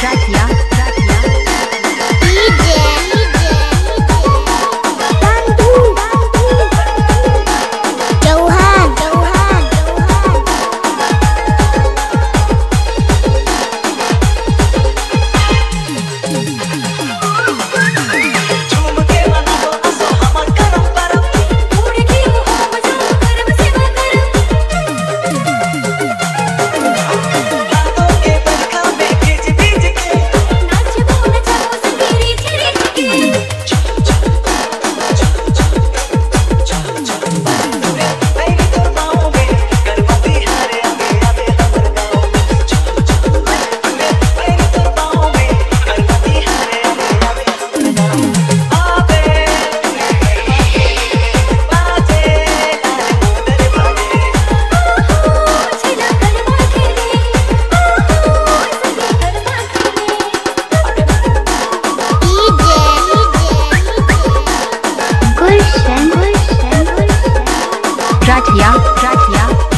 Jack Lack. yeah, track yeah.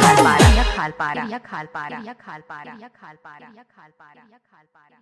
खाल पारा खाल पारा खाल पारा खाल पारा खाल पारा खाल पारा